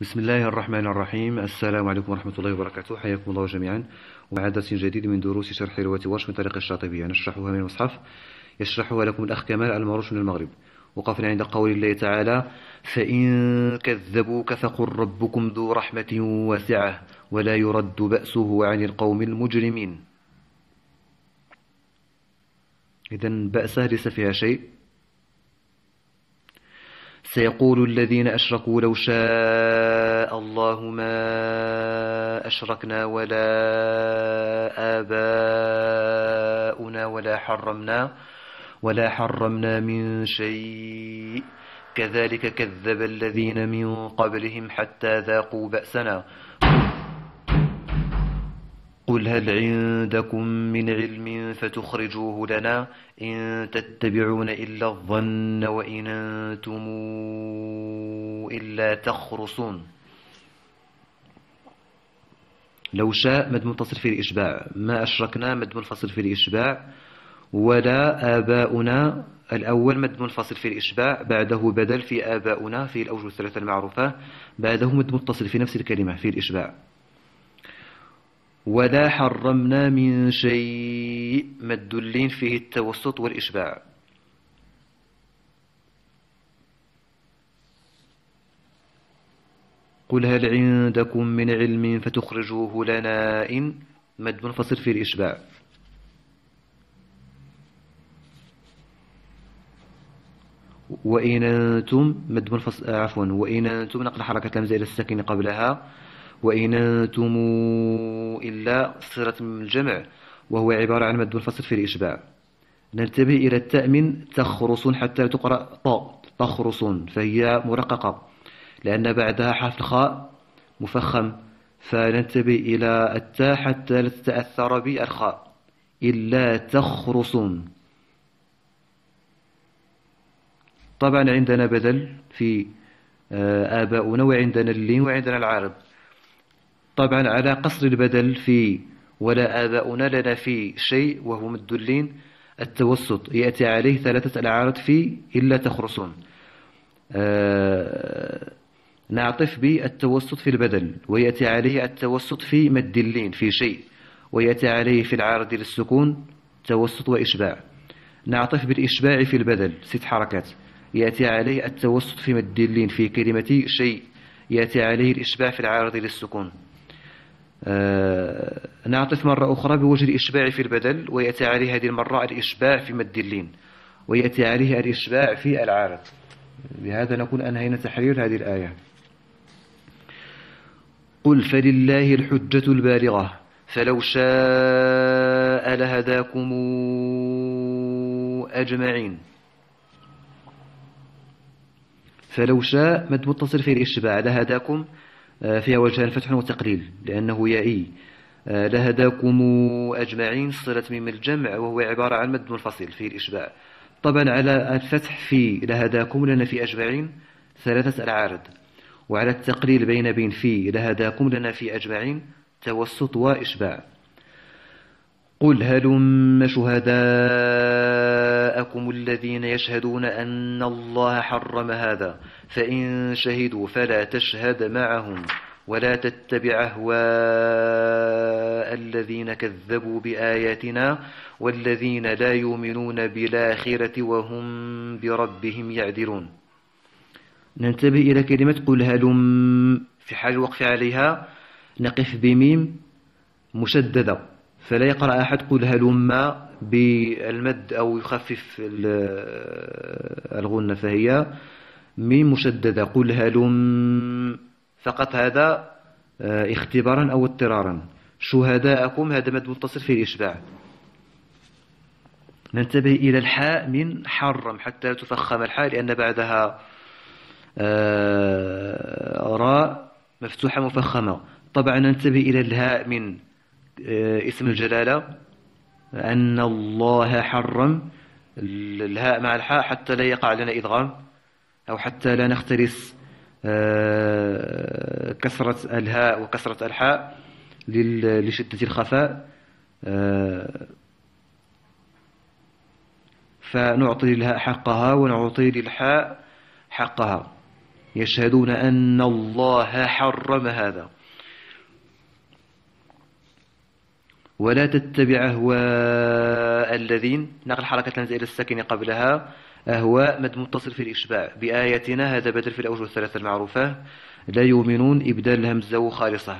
بسم الله الرحمن الرحيم السلام عليكم ورحمة الله وبركاته حياكم الله جميعا وعادة جديد من دروس شرح رواية ورش من طريق الشاطبية نشرحها من المصحف يشرحها لكم الأخ كمال المروش من المغرب وقفنا عند قول الله تعالى فإن كذبوك فقل ربكم ذو رحمة واسعة ولا يرد بأسه عن القوم المجرمين إذا بأسه ليس فيها شيء سيقول الذين أشركوا لو شاء الله ما أشركنا ولا آباؤنا ولا حرمنا ولا حرمنا من شيء. كذلك كذب الذين من قبلهم حتى ذاقوا بأسنا. قل هل عندكم من علم فتخرجوه لنا إن تتبعون إلا الظن وإن أنتم إلا تخرصون. لو شاء مد منتصر في الإشباع. ما أشركنا مد منفصل في الإشباع. ولا آباؤنا. الأول مد منفصل في الإشباع. بعده بدل في آباؤنا. في الأوجه الثلاثة المعروفة. بعده مد متصل في نفس الكلمة في الإشباع. ولا حرمنا من شيء. مد اللين فيه التوسط والإشباع. قل هل عندكم من علم فتخرجوه لنا إن مد منفصل في الإشباع. وإن أنتم مد منفصل عفوا. وإن أنتم نقل حركة الهمزة إلى الساكن قبلها. وإن أنتم إلا صيغة من الجمع وهو عبارة عن مد الفصل في الإشباع. ننتبه إلى التأمن تخرصون حتى تقرأ طاء تخرصون فهي مرققة لأن بعدها حرف الخاء مفخم. فننتبه إلى التاء حتى لا تتأثر بالخاء. إلا تخرصون طبعا عندنا بدل في آه، آباؤنا وعندنا اللين وعندنا العارض. طبعا على قصر البدل في ولا آباؤنا لنا في شيء وهو مد اللين التوسط يأتي عليه ثلاثة الأعارض في إلا تخرصون. آه نعطف بالتوسط في البدل ويأتي عليه التوسط في مد اللين في شيء ويأتي عليه في العارض للسكون توسط وإشباع. نعطف بالإشباع في البدل ست حركات. يأتي عليه التوسط في مد اللين في كلمة شيء يأتي عليه الإشباع في العارض للسكون. نعطف مرة أخرى بوجه الإشباع في البدل ويأتي عليه هذه المرة الإشباع في مد اللين ويأتي عليه الإشباع في العارض. بهذا نكون أنهينا تحرير هذه الآية. قل فلله الحجة البالغة فلو شاء لهداكم أجمعين. فلو شاء مد متصل في الإشباع لهداكم آه، فيها وجهان فتح وتقليل لأنه يائي. آه، لهداكم أجمعين صلة ميم الجمع وهو عبارة عن مد منفصل في الإشباع. طبعا على الفتح في لهداكم لنا في أجمعين ثلاثة العارض. وعلى التقليل بين بين في لهداكم لنا في أجمعين توسط وإشباع. قل هلم شهداءكم الذين يشهدون أن الله حرم هذا فإن شهدوا فلا تشهد معهم ولا تتبع أهواء الذين كذبوا بآياتنا والذين لا يؤمنون بالآخرة وهم بربهم يعدلون. ننتبه إلى كلمة قل هلم. في حال الوقف عليها نقف بميم مشددة فلا يقرأ أحد قل هلم. بالمد أو يخفف الغنة فهي ميم مشددة قل هلم. فقط هذا آه، اختبارا أو اضطرارا. شهداءكم هذا مد متصل في الإشباع. ننتبه إلى الحاء من حرم حتى تفخم الحاء لأن بعدها آه، راء مفتوحة مفخمة. طبعا ننتبه إلى الهاء من آه، اسم الجلالة. أن الله حرم الهاء مع الحاء حتى لا يقع لنا إدغام أو حتى لا نختلس آه، كسرة الهاء وكسرة الحاء لشدة الخفاء آه، فنعطي للهاء حقها ونعطي للحاء حقها. يشهدون أن الله حرم هذا. ولا تتبع أهواء الذين نقل حركة الهمزة إلى الساكن قبلها أهواء مد متصل في الإشباع. بآياتنا هذا بدل في الأوجه الثلاثة المعروفة لا يؤمنون إبدال الهمزة خالصة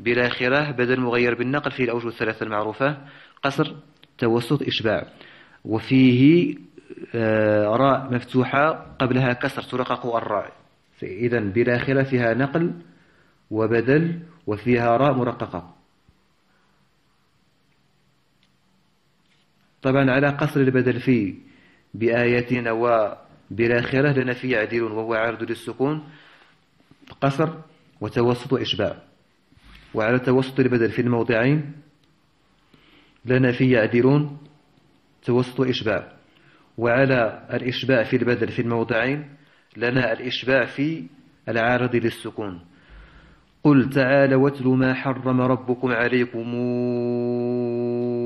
بالآخرة بدل مغير بالنقل في الأوجه الثلاثة المعروفة قصر توسط إشباع. وفيه آه، راء مفتوحة قبلها كسر ترقق الراء. إذا بالآخرة فيها نقل وبدل وفيها راء مرققة. طبعا على قصر البدل فيه بآياتنا وبالآخرة لنا فيه عديل وهو عارض للسكون قصر وتوسط وإشباع وعلى توسط البدل في الموضعين لنا فيه عديلون توسط وإشباع وعلى الإشباع في البدل في الموضعين لنا الإشباع في العارض للسكون. قل تعالى واتل ما حرم ربكم عليكم.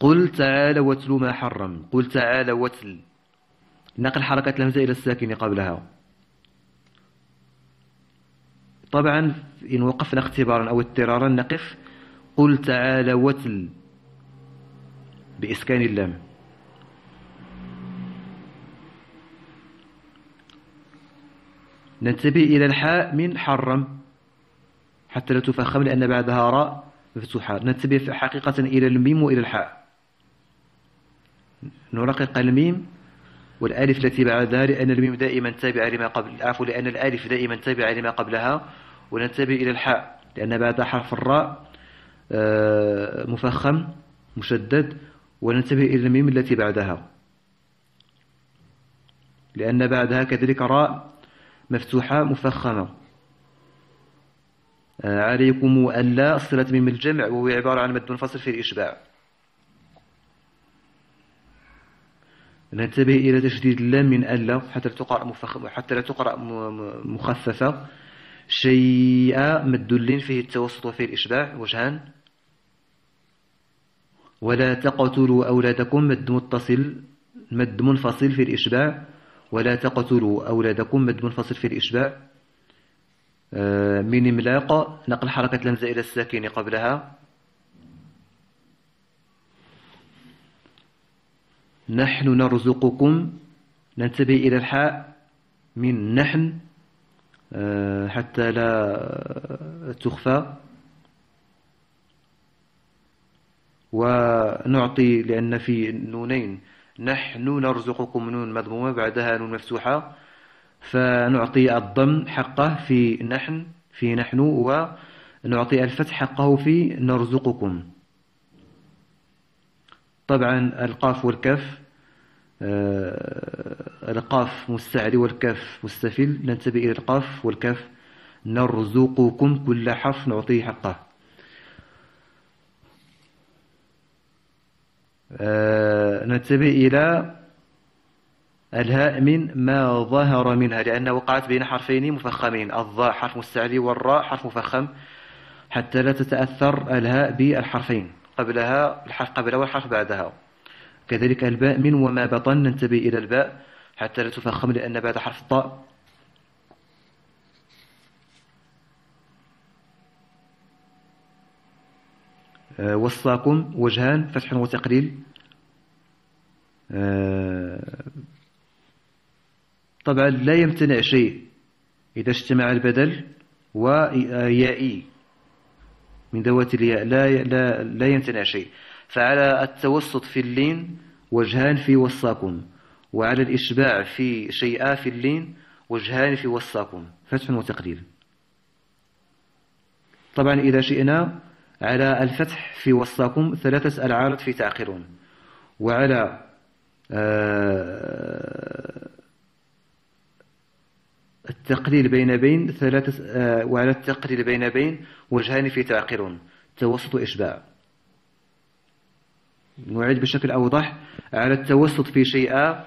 قل تعالى واتل ما حرم. قل تعالى واتل. نقل حركة الهمزة إلى الساكن قبلها. طبعا إن وقفنا اختبارا أو اضطرارا نقف. قل تعالى واتل. بإسكان اللام. ننتبه إلى الحاء من حرم. حتى لا تفخم لأن بعدها راء مفتوحة. ننتبه حقيقة إلى الميم وإلى الحاء. نرقق الميم والألف التي بعدها لأن الميم دائما تابعة لما قبل عفوا لأن الألف دائما تابعة لما قبلها وننتبه إلى الحاء لأن بعدها حرف الراء آه، مفخم مشدد وننتبه إلى الميم التي بعدها. لأن بعدها كذلك راء مفتوحة مفخمة. آه، عليكم ألا صلة ميم الجمع وهو عبارة عن مد منفصل في الإشباع. ننتبه إلى تشديد اللام من ألا حتى لا تقرأ مفخم حتى لا تقرأ مخففة. شيئا مد فيه التوسط وفيه الإشباع. وجهان. ولا تقتلوا أولادكم مد متصل مد منفصل في الإشباع. ولا تقتلوا أولادكم مد منفصل في الإشباع. آه، من إملاق نقل حركة الهمزة إلى الساكن قبلها. نحن نرزقكم ننتبه إلى الحاء من نحن آه، حتى لا تخفى. ونعطي لأن في نونين. نحن نرزقكم نون مضمومة بعدها نون مفتوحة. فنعطي الضم حقه في نحن في نحن ونعطي الفتح حقه في نرزقكم. طبعا القاف والكاف آه، القاف مستعلي والكاف مستفل ننتبه إلى القاف والكاف. نرزقكم كل حرف نعطيه حقه. آه، ننتبه إلى الهاء من ما ظهر منها لأنها وقعت بين حرفين مفخمين. الظاء حرف مستعلي والراء حرف مفخم حتى لا تتأثر الهاء بالحرفين. قبلها الحرف قبلها والحرف بعدها كذلك الباء من وما بطن ننتبه إلى الباء حتى لا تفخم لأن بعد حرف الطاء. آه، وصاكم وجهان فتح وتقليل. آه، طبعا لا يمتنع شيء إذا اجتمع البدل ويائي من ذوات الياء لا, لا, لا يمتنع شيء. فعلى التوسط في اللين وجهان في وصاكم وعلى الإشباع في شيئا في اللين وجهان في وصاكم فتح وتقليل. طبعا إذا شئنا على الفتح في وصاكم ثلاثة العارض في تعقلون وعلى آه، التقليل بين بين ثلاثة آه، وعلى التقليل بين بين وجهان في تعقلون. توسط إشباع. نعيد بشكل أوضح. على التوسط في شيء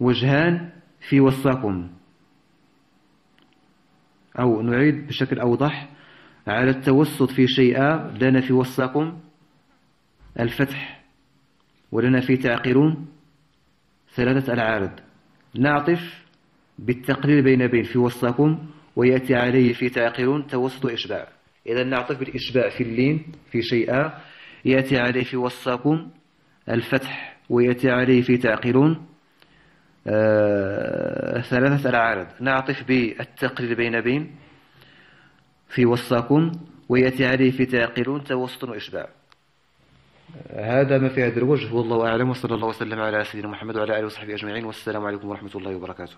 وجهان في وصاكم أو نعيد بشكل أوضح. على التوسط في شيء لنا في وصاكم الفتح ولنا في تعقلون. ثلاثة العارض. نعطف بالتقليل بين بين في وصاكم ويأتي عليه في تعقلون توسط إشباع. إذا نعطف بالإشباع في اللين في شيء يأتي عليه في وصاكم الفتح ويأتي عليه في تعقلون آه ثلاثة العارض. نعطف بالتقليل بين بين في وصاكم ويأتي عليه في تعقلون توسط وإشباع. هذا ما في هذا الوجه والله أعلم وصلى الله وسلم على سيدنا محمد وعلى آله وصحبه أجمعين والسلام عليكم ورحمة الله وبركاته.